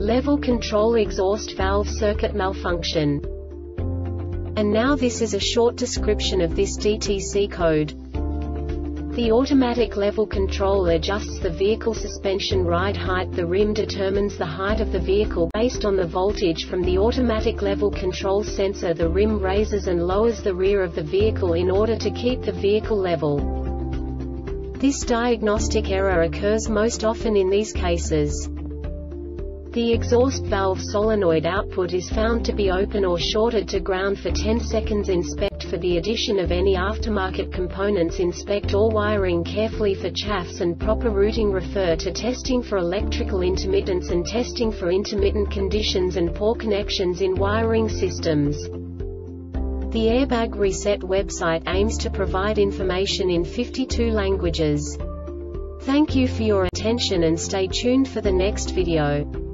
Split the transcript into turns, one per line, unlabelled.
Level control exhaust valve circuit malfunction. And now this is a short description of this DTC code. The automatic level control adjusts the vehicle suspension ride height. The RIM determines the height of the vehicle based on the voltage from the automatic level control sensor. The RIM raises and lowers the rear of the vehicle in order to keep the vehicle level. This diagnostic error occurs most often in these cases. The exhaust valve solenoid output is found to be open or shorted to ground for 10 seconds. Inspect for the addition of any aftermarket components. Inspect all wiring carefully for chafes and proper routing. Refer to testing for electrical intermittents and testing for intermittent conditions and poor connections in wiring systems. The Airbag Reset website aims to provide information in 52 languages. Thank you for your attention and stay tuned for the next video.